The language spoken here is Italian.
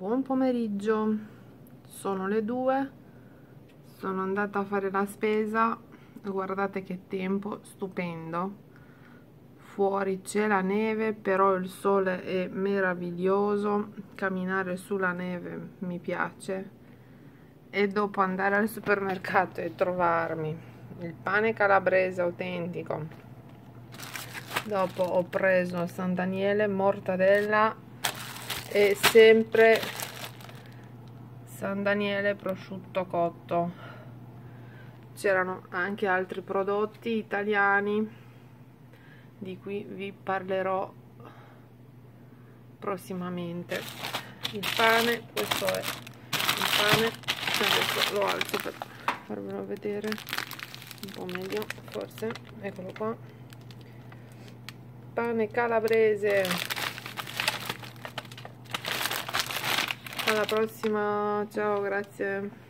buon pomeriggio. Sono le due. Sono andata a fare la spesa. Guardate che tempo stupendo. Fuori c'è la neve però il sole è meraviglioso. Camminare sulla neve mi piace. E dopo andare al supermercato e trovarmi il pane calabrese autentico. Dopo ho preso San Daniele mortadella e sempre San Daniele prosciutto cotto. C'erano anche altri prodotti italiani di cui vi parlerò prossimamente. Il pane questo è il pane adesso lo alzo per farvelo vedere un po' meglio forse. Eccolo qua. Pane calabrese alla prossima. Ciao grazie